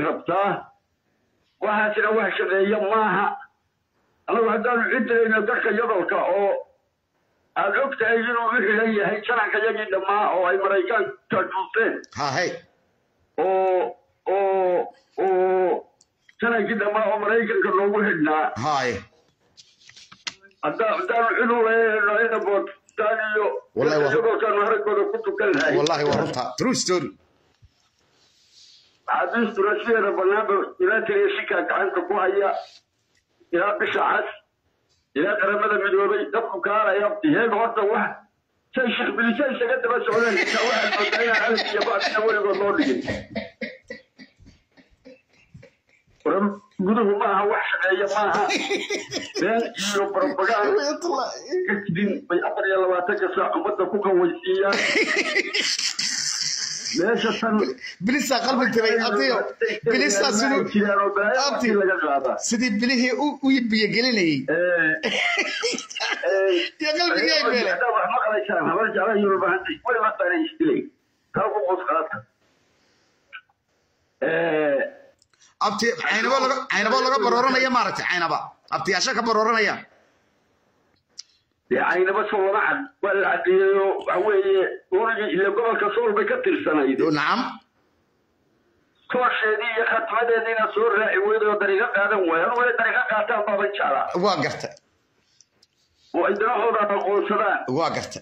rabtaa waxaasina wax shaqeeya maaha annagu haddaanu ciddayna dadka yodolka oo aad ogtahay inuu u xidhan yahay jananka yagii dhammaa oo ay maraykanka dhuusteen oo oo oo janankii dhammaa oo maraykanka noogu xidhnaa haddaanu cid u leeno inabood taaniyo yodolkaanu haraggooda ku tukan lahay wallahi waa runta true story axaadiis turaasideeda barnaamij united esika gacanta ku haya ilaa bisha cas ilaa qaramada midoobay dadku kaalaya heeg horta wax say shikbilisay isaga daba socdeen waxaad moodaa inaan alif iyo bacdina weligood loo dhigin guduhu maaha wax shaqeeya maaha been iyo barbagaan ka jidin bay afar iyo labaatanka saac ummadda ku qawaysiiyaan بليسا قلبك تري أطيع بليسا سنو أطيع سدي بليه ويبي يقلني يا قلبي جاي أيوة، بيلي أبتي عينبا لغا برورنا يا مارت عينبا أبتي عشان كبرورنا يا aynaba soo racan waa la cadeeyo waxa weeye orji ile gobolka sool bay ka tirsanayd nacam koosheedii iyo khatmadeediina soo raaci weyday oo dariiqo qaadan waayo anu wali dariiqo qaataan baaban jeclaa waa garta oo idinahooda aqoonsadaan waa garta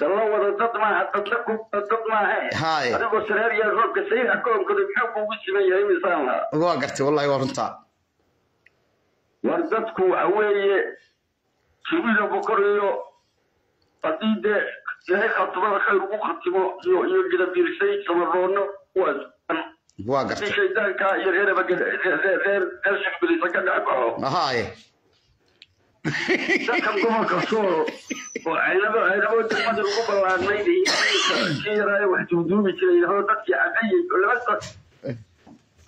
dalla wada dad maaha dadla ku dad maahe haye adigoo sareer iyo roobka sayixa koonkooda muxuu kugu siman yahay misaan lahaa waa garta wallahi waa runtaa war dadku waxa weeye jawi lagu korayo haddii dee ilaahay khatimada khayr ugu khatimo iyo iyo gidabirsay samaroono waas waa gartay shaydaanka iyo reeraba reer reersubilisa ka dhex baxo mahaye dadka gobolka sool oo ceelabo ceelabo degmada ugu ballaadnay iyo ka yaraayo wax duuduubi jiray dadkii cadayay oo laba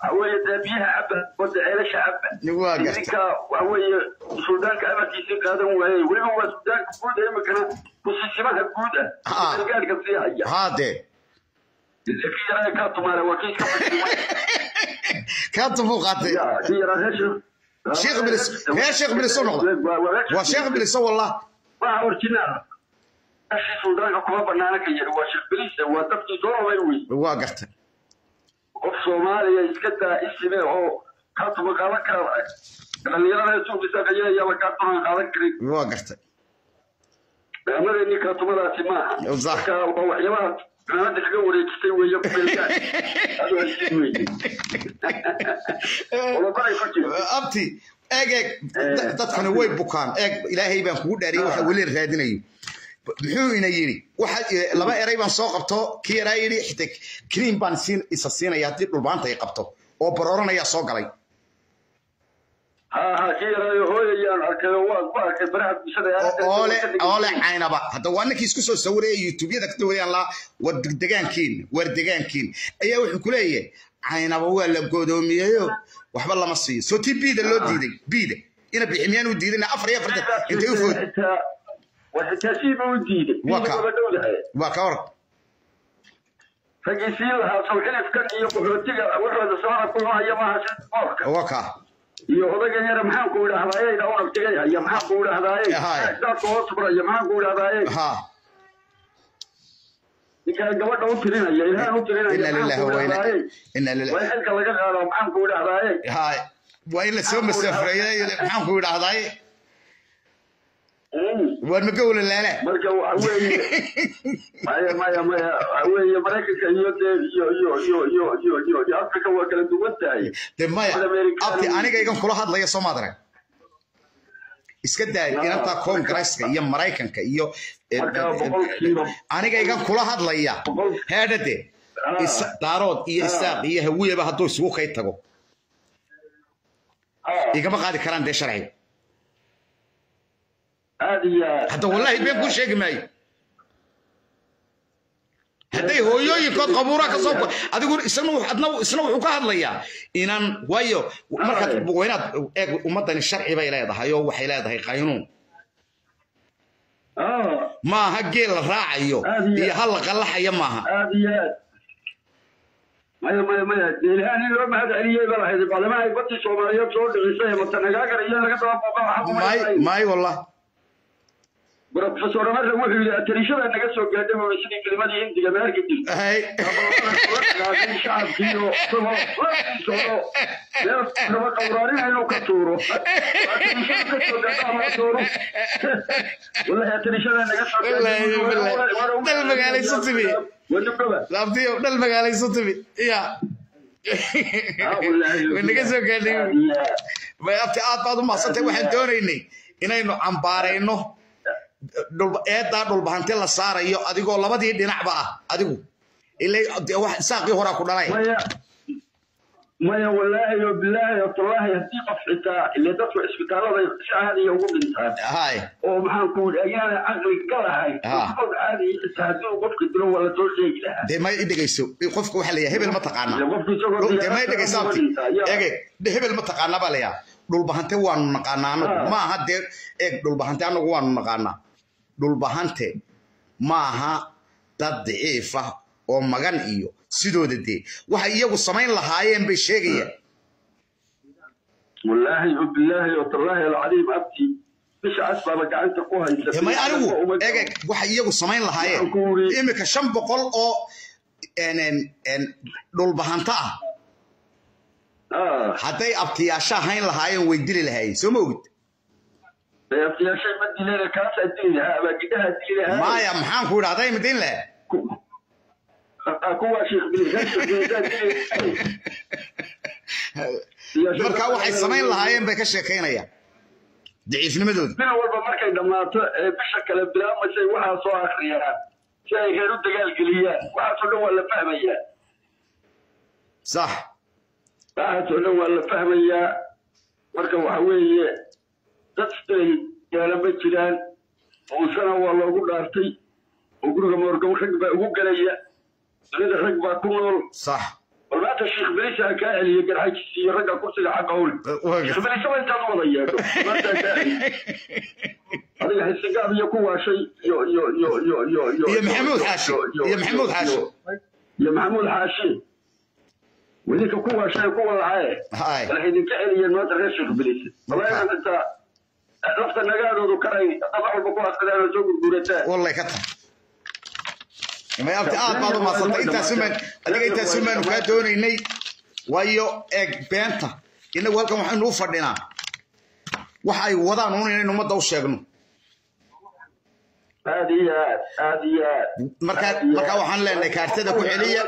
وهي دابيها عبا ودعيلش عبا إذنك وهي السودان كأما تيسين قادم وهي ولما هو السودان كبودة إما كان بسيسمها كبودة قال آه. كفيها هيا هادي كيرا كاتم على وكيس كاتم وقاتي كيرا هشم شيخ بلس يا شيخ بلس وشيخ بلس والله ما أورتنا أشي سودان كوبا بنانا كيرا وشيخ بلس ودبتي دور وين وين واقعتك qof soomaaliya iska daaishime oo kaasuma qaadan kara dhalinyarada suuqiisa qayanayaaba kaasuma qaadan karin waa gartay dhammadeeni kaasumadaasi maaha marka waa waxyaabahaas naada kaga wareejisay weeye kumeelgaad adoo heshiin weyde olabaray ku jiro abti eeg eeg eh. dadkuna way bukaan eeg ilaahay baan kugu dhaariyay ah. waxa weli raadinayo muxuu ina yidhi laba eray baan soo qabto kii eraa yidhi xite kriim baan isa siinaya haddii dhulbaanta ay qabto oo barooranaya soo galay oole caynaba hadda waa ninkii isku soo sawiraya youtubeyada ka dawarayaan laa war degaankiin war degaankiin ayaa wuxuu ku leeyahay caynaba waa la goodoomiyeyo waxba lama siiyo soo tii biida loo diiday biida ina bixi miyaanu diidin afar iyo afartan intay u food وحكاسيبه وديدي وكا وكا ورد فجسيلها سوحلفكن iyo qaxootiga waxooda soo arkuma ayamaha shaqooka waka iyo odagan yar maxaan ku dhahdaaye ina u nabtigay haya maxaan ku dhahdaaye dadka hoos baraya maxaan ku dhahdaaye ha ninkaan gabadha u tirinaya ilaahay u tirinaya inna lillahi wa inna inna lillahi way xilka laga qaado maxaan ku dhahdaaye ha waa in la soo masafreeyay maxaan ku dhahdaaye war ma ka ololaala marka waxa maya maya maya waxa maraykanka iyo dee iyo iyo iyo iyo iyo iyo iyo afrika waa kala duwan tahay de maya abti aniga igan kula hadlaya soo maad iska daay inantaa congresska iyo maraykanka iyo aniga igan kula hadlaya heedhade daarood iyo isaaq iyo hawiyaba hadduu isugu kay tago igama qaadi karaan dee sharciga حتى والله بين كل شيء ماي حتى هو يو يقعد قبورة كصوب هذا يقول سنو أدنو سنو حكاه الله يا إنن ويو مرك وينات أمتنا الشرع يبي لا يضحى يو وحيلا يضحى خاينون ما هجيل راعيو يا هلا قال حي ماها ما يا ما يا ما يا الآن اللي ما هذا اللي يبغى هذا بعد ما يبتدي صوب يبصور قصة مثلا جاكر يجي أنا كده ما ما والله بروفيسور هذا وحي لي تريشبه نجا سو غاده ما شيء كلمه هندي ما هرك دي هاي لكن شعب كيو سو لا سو لا سو قوراني هي لو كتورو لكن شعب كتو غاده ما تورو والله تريشبه نجا سو والله والله دل مغالي سوتبي لابدي دل مغالي سوتبي يا naga soo gaadhay maabta aad baad u mahadsantahay waxaan doonaynay inaynu cambaarayno eedaa dhulbahante la saarayo adigoo labadii dhinacba ah adigu saaqii horaa ku dhalay maya walaahi yo bilaahi haddii qof xitaa ile dadku isbitaalada si ugu dhintaan oo maxaan ku yidhi ayaana caqli galahay qof caadi xitaa hadduu qofka dilo waa soo sheegi lahaa dee ma dhegayso qofka waxaa leeyahay hebel ma taqaana dee ma dhegaysa abti ege hebel ma taqaana baa leeyaha dhulbahante waanu naqaanaa anagu maaha dee eeg dhulbahante anagu waanu naqaanaa dhulbahante ma aha dad daciif ah oo magan iyo sidooda dee waxay iyagu samayn lahaayeen bay sheegayaan wallaahi may anigu eg waxay iyagu samayn lahaayeen imika shan boqol oo dhulbahanto ah. ah hadday abtiyaasha hayn lahaayeen way dili lahaayeen soo ma ogid ما يا محام كورا دايم دين له اكو شيخ بالغش مركا وحي سمين لهاين بك شيخينيا ضعيف المدود من اول ما كان دمات إيه، بشكل بلا ما شيء وها سو اخريا شيء غير الدقال قليا ما فلو ولا فهميا صح ما فلو ولا فهميا مركا وحويه صح يقولون أنهم يقولون أنهم يقولون أنهم يقولون أنهم يقولون أنهم يقولون أنهم يقولون يا محمود حاشي وليك قوة شيء قوة العائلة. هاي. الحين كعلي ما تغير شيخ بليس. والله انت nafta naga adoodu karay qof walba ku adkadaana soo gurguurataa wallay ka tahay imayaabti aad baad u mahadsantay intaas umaan adiga intaas umaanu kaa doonaynay waayo eeg beenta innagu halkan waxaynu u fadhinaa waxa ay wadaan un inaynu ummadda u sheegno aad iyo aad aad iyo aad marka marka waxaan leenahay kaartada ku celiya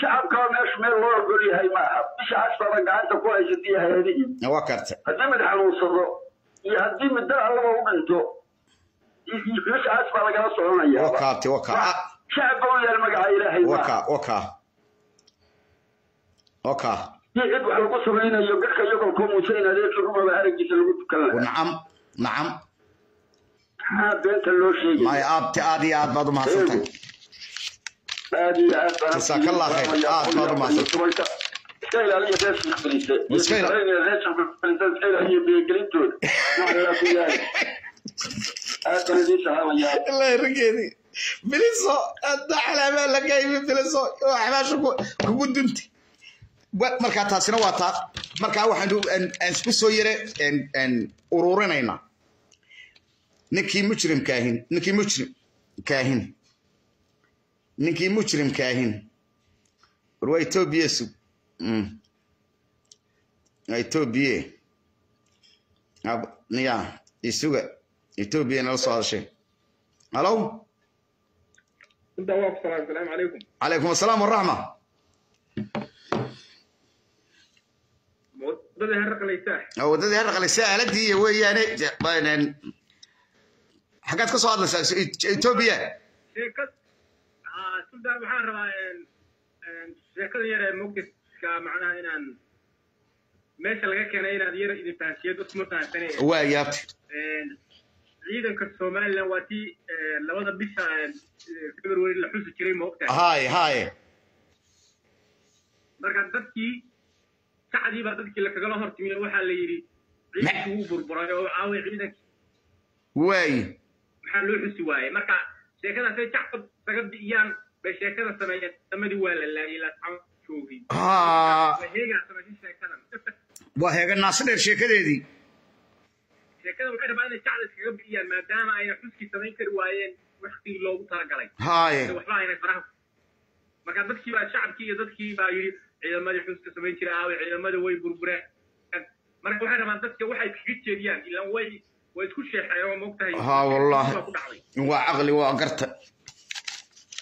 shacabkaana ashmeel loo ogolyahay maaha bisha cashbana gacanta ku haysata iyo hayadihii haddii mid xanuunsado iyo haddii midda allaba u dhinto bisha cashbaa lagala soconayaashacabka u yaal magaca ilaahay maaha cid wax lagu samaynayo gadhka yogolku muusa in adeerkii rumaba aragiisa lagu tukan nacam nacam maxaa beenta loo sheegay may aabti aad iyo aad baad u mahadsantahay جزاك الله خير اه, آه، تفضل مع السلامه الله يرقيني بليسو انت على مالك جايب بليسو وحماش وجود انت مركا تاسنا واتا مركا واحد ان ان سبيسويري ان ان ورورينينا نكي مجرم كاهن نكي مجرم كاهن ninkii mujrimka ahin war waa etoobiya sug اب نيا isuga etoobiya nala soo hadashay الو السلام عليكم عليكم السلام والرحمة ودد هرق ليساح ودد هرق ليساح لدي ويانا يعني. حاجات كسو هذا إثيوبيا شيكت waxaan rabaa sheekada yar ee muqdiska macnaha inaan meesha laga keenay inaad yar idinfahansiyad usma fahamsanay waa yaab ciidanka somaliland waa tii labada bisha february la xusi jiray moogtahay haye haye marka dadkii sacdii baa dadkii lakagala hortimiye waxaa la yidhi ciidanki wuu burburay oo caawe ciidankii waay maxaa loo xusi waayey marka sheekadaasay jacfad isaga bi'iyaan sheekada sameeya samadi waa la laayay joogi waa heegan naasa dheer sheekadeedii sheekada waxay rabaa inay jacla iskaga bixiyaan maadaama ayna xuskii samayn kari waayeen waktigii loogu talagalay haye waxba ayna faraha marka dadkii baa shacabkii iyo dadkii baa yidhi ciidamadii xuska samayn jira aawe ciidamada way burbureen marka waxay rabaan dadka waxay kaga jeediyaan ilaan way way isku sheexeen oo mogtahay ha wallahi waa caqli waa garta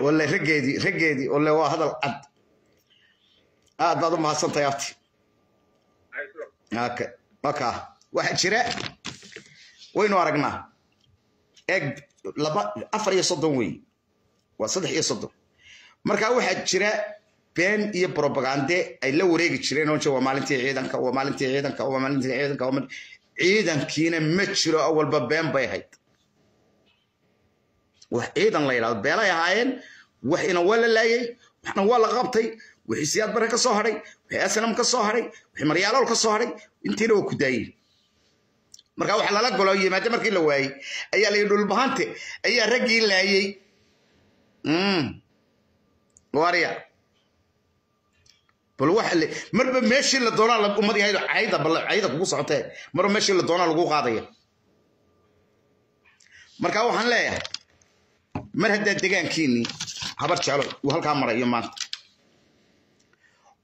والله رجيدي رجيدي والله واحد العد آه، هذا آه ما حصلت يافتي هاك هاك واحد شراء وين ورقناه اج لبا افر يصدم وي وصدح يصدم مركا واحد شراء been iyo brobagande ay la wareegi jireen oo waa maalintii ciidanka waa maalintii ciidanka waa maalintii ciidanka waa ciidankiina ma jiro awalba been bay ahayd wax ciidan la yidhahdo beenay ahaayeen waxina waa la laayay waxna waa la qabtay wixii siyaad bare ka soo hadhay wixii asanam ka soo hadhay wixii maryaalool ka soo hadhay intiina waa ku daayey marka waxaa lala goloyey maada markii la waayey ayaa la dhulbahante ayaa raggii laayey mm. warya بل واحد مر بمشي للدولة لقوم هذه عيدة عيدة بل عيدة بقول صعته مر بمشي للدولة لقوم قاضية مر كاو هن ليا مر هدا دجان كيني هبر تعلو وهل كان مر يوم ما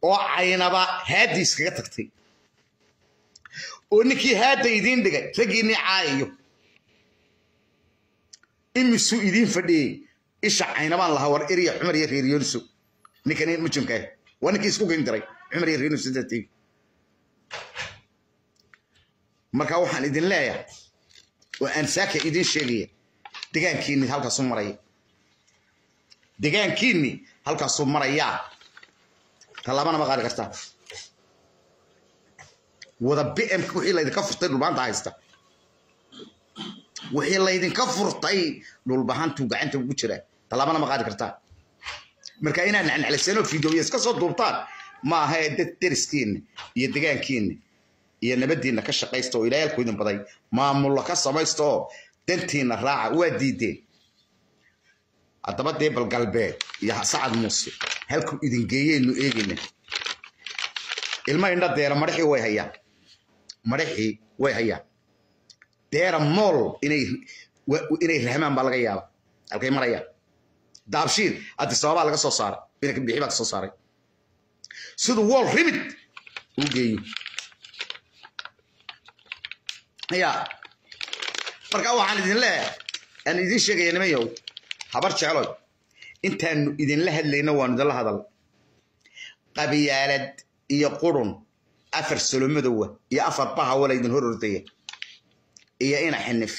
أو عينا با هذه سكتك تي ونك هذا يدين دجا تجيني عايو إمي سو يدين فدي إيش عينا با الله ور إريه عمر يفير يونسو نكني مجمع كه waa ninkii isku geyn daray cumar iyo reer university marka waxaan idin leeyahay oo aan saaka idin sheegaya degaankiinni halkaasuu maraya degaankiinni halkaasuu marayaa tallaabana ma qaadi kartaa wada bm wixii laydinka furtay dhulbaanta haysta wixii laydinka furtay dhulbahantuu gacanta ugu jiraa tallaabana ma qaadi kartaa marka inaan nacnaclisano fidoya iska soo duubtaan ma aha dad deriskiinna iyo degaankiina iyo nabadiina ka shaqaysta oo ilaayaalku idin baday maamullo ka samaysta oo dantiina raaca waa diideen haddaba dee bal galbeed iyo sacad muuse halku idin geeyeynu eegayna ilma indha deera madaxii way hayaan madaxii way hayaan deera mool inay rahmaan baa laga yaaba halkay marayaan daabshiin addi sababaa laga soo saaray biranka bidixi ka soo saaray siduu wool rimid uu geeyo ya marka waxaan idin leeyahay aan idin sheegaya niman habar jecloy intaanu idinla hadlayna waanu idinla hadal qabiyaalad iyo qurun afar solomadowa iyo afar bahawala idin hor ordaya iyo ina xinif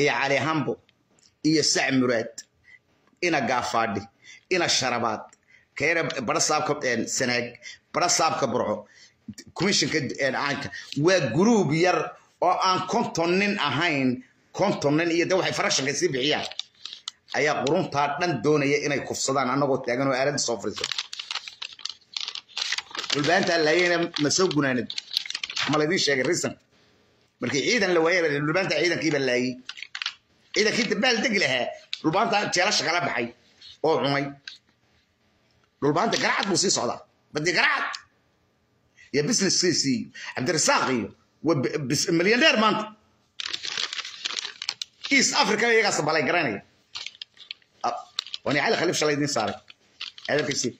iyo cali hambo iyo sac muraad ina gaafaadhi ina sharabaad keena barasaabka sanaag barasaabka burco commissionka caanka waa gruub yar oo aan konton nin ahayn konton nin iyo de waxay farashanka sii bixiyaan ayaa quruntaa dhan doonaya inay kufsadaan annagoo taagan oo aaladda soo fariisan dhulbaantaa laayana ma soo gunaanid ma laydin sheegay risan markii ciidan la waayay dhulbaanta ciidankii baa ciidankii dabaal degi lahaa dhulbaanta jeelasha kala baxay oo cunay dhulbaanta garacad buu sii socdaa badii garacad iyo businesskiisii cabdirasaaq iyo milyaneer maanta east africa iyagaas balay garanaya wani cali khaliif shalay idiin saaray eedarkiisii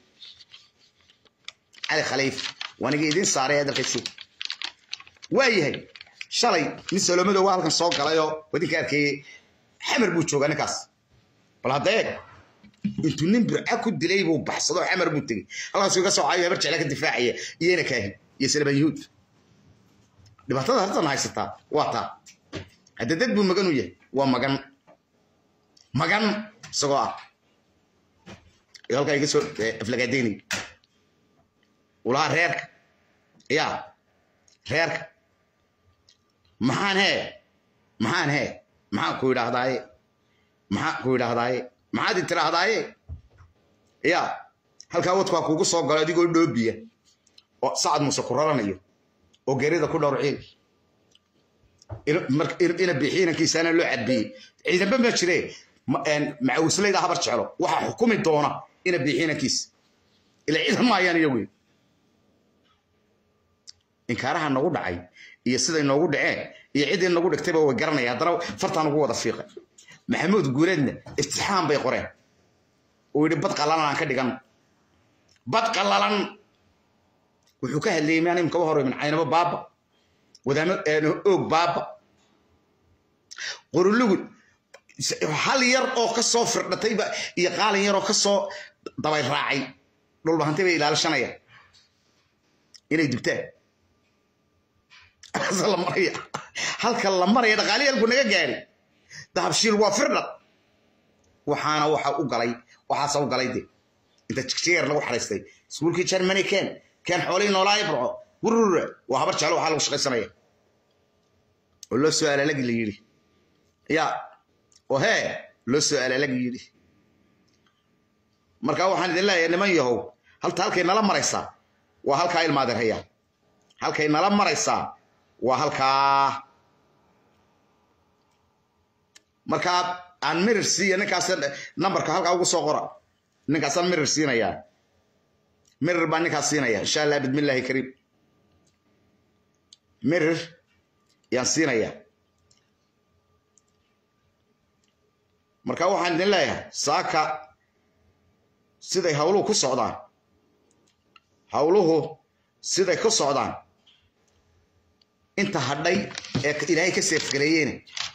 cali khaliif waniga idiin saaray eedarkiisii waa yahay shalay nin saloomado waa halkan soo galayoo wadinka arkayey xamar buu joogaa ninkaas bal hadeeg intuu nin burca ah ku dilay buu baxsado camar buu tegey halkaasuu ka socaayo habar jecla ka difaacaya iyana kaahin iyo salabayuhuud dhibaatada haddana haysataa waa taa hadde dad buu magan u yahay waa magan magan isagoo ah iyo halkaa iga soo aflagaadaynay ulaha reerka yaa reerka maxaan hee maxaan hee maxaan ku idhaahdaaye maxaa ku yidhaahdaaye maxaad i tidhaahdaaye ya halkaa wadkuaa kuugu soo galo adigoo dhoobiya oo sacad muuse ku raranayo oo gerida ku dhowrciin inabi xiinankiisaana loo cadbiyey ciidanba ma jire macawislayda habar jeclo waxaa xukumi doona inabi xiinankiisa ila ciidan maayaan iyagu inkaaraha nagu dhacay iyo siday noogu dhaceen iyo ciddii nagu dhigtayba way garanaya haddana fartaa nagu wada fiiqay maxamuud guuleedna istixaam bay qoreen uu yidhi bad qallalan aan ka dhigano bad qallalan wuxuu ka hadlayay maan imka u horeymin caynabo baaba wadaamo oog baaba qorulugun hal yar oo ka soo firdhatayba iyo qaalin yar oo ka soo dabay raacay dhulba hanti bay ilaalshanaya inay dubtaan halka la maraya dhaqaalihi halku naga gaadhay dahabshiil waa firdhad waxaana waxa u galay waxaasa u galay de inta jigjigeer lagu xaraystay iskuulkii germany ken keen xoolihii noolaayo burco wurrure waa habar jeclo waxaa lagu shaqaysanaya oo loo soo alaalagi la yidhi ya oo hee loo soo alaalagi yidhi markaa waxaan idin leeyahay niman yahow halta halkay nala maraysaa waa halkaa ilmaadin halkay nala maraysaa waa halkaa markaa aan mirir siiya ninkaas numberka halkaa ugu soo qora ninkaasaan mirir siinayaa mirir baa ninkaas siinaya insha allah bidmillaahi kariim mirir yaan siinayaa marka waxaan idin leeyahay saaka siday hawluhu ku socdaan hawluhu siday ku socdaan inta hadhay ee ilaahay ka seefgareeyeen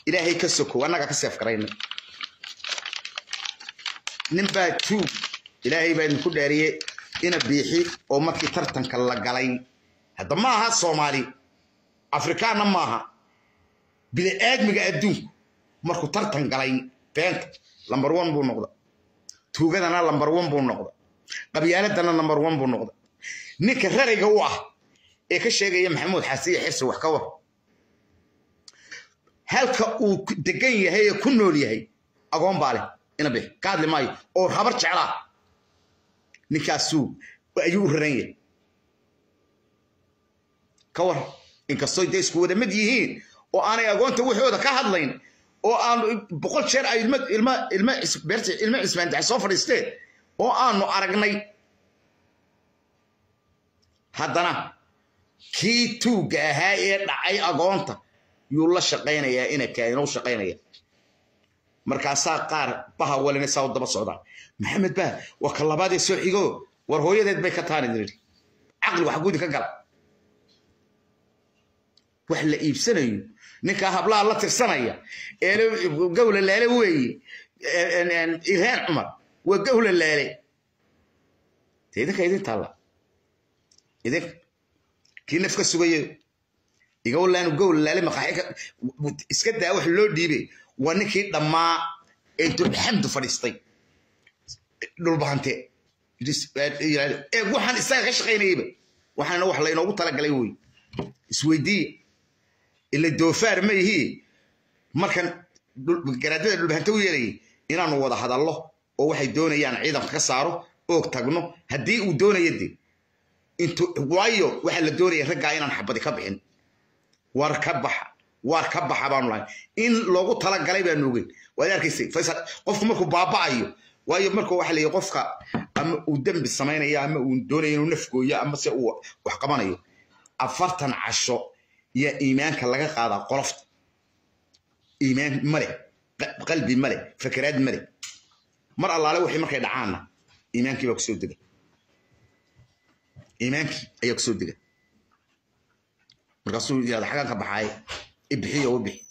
إلهي كسوكو وأنا كسيف كرين نمبا تو إلهي بين كوداري إن بيحي أو ما كترتن كلا جالين هذا ما ها صومالي أفريقيا ما ها بلا أد مجا أدو ما كترتن جالين فانت نمبر 1 بو نقطة تو غدا نمبر 1 بو نقطة قبي أنا تنا نمبر 1 بو نقطة نيك غير جوا إيه كشيء يا محمود حسي حس وحكوه halka uu degan yahay ee ku nool yahay agoon baa leh inab ka hadli maayo oo rabar jeclaa ninkaasuu ayuu u raran yahay ka war inkastoo dee isku wada mid yihiin oo aanay agoonta waxooda ka hadlayn oo aanu boqol jeer ay ilmo cismaandax soo fadhiisteen oo aanu aragnay haddana kii tuugga ahaa ee dhacay agoonta yuu la shaqaynayaa ina kaainoo shaqaynaya markaasaa qaar baha walina saa daba socdaa maxamed bah waa ka labaadee soo xigo war hooyadeed bay ka taani niri caqli wax gudi ka gala wax la iibsanayo ninkaa hablaha la tirsanaya gawla laale weeye ireen cumar waa gawla laale idinka idin taalla idinka kii naf ka iska daa wax loo dhiibay waa ninkii dhammaa ee duxamdu fadhiistay dhulbahante waxaan isaga ka shaqaynayayba waxaana wax laynoogu talagalay wey isweydiiya ila doofaar ma yihii markan garaadada dhulbahante u yeelayay inaanu wada hadallo oo waxay doonayaan ciidanka ka saaro oog tagno haddii uu doonaya de waayo waxaa la doonaya raggaa inaan xabadi ka bixin وركبها وركبها بانلاين إن لغو طلع قريبا نوجي وياك يصير فصار قف مركو بابا أيو ويا مركو واحد يقفك أم ودم بالسماين يا أم ودوري ونفقو يا أم سوء وحكمان أيو أفرت عشو يا إيمان كلاك هذا قرفت إيمان مري قلبي مري فكرات مري مر الله لو حي مركي دعانا إيمانك يكسر دقة إيمانك يكسر دقة markaasuu yihahda xagaan ka baxaaye ibixiyo wabixi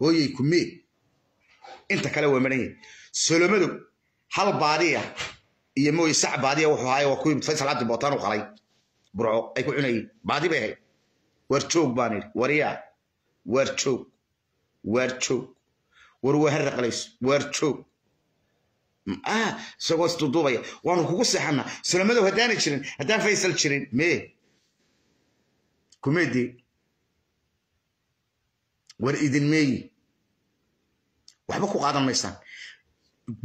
hooyey kumee inta kale waa maran yahay solomadow hal baadiya iyo mooye sac baadiya wuxuu ahaaye waa kuwii faysal cabdi bootaan u qalay burco ay ku cunayeen baadi bay ahayd waar joog baan idhi waryaa waar joog waar joog war wahan raqlayso waar joog isagoo isduuduubaya waanu kugu seexanaa solomadow haddaanay jirin haddaan faysal jirin mee kumede war idin meeyi waxba ku qaadan maysaan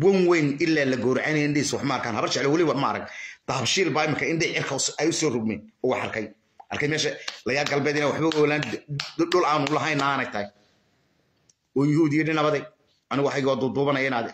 wan weyn ilaa la gooracanayo indhihiisa wax ma arkaan habar jeclo weliba ma arag dahabshiil baa imika indhihi cirka ay usoo rugmeen oo wax arkay arkay meesha layaa galbeed inaa waxba oolaan dhul aanu lahayn aanay tahay oo yuhuud iyo dhinabaday anigu waxaygoo duuduubanaya inaade